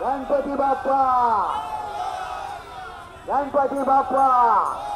Ganpati Bapa Ganpati Bapa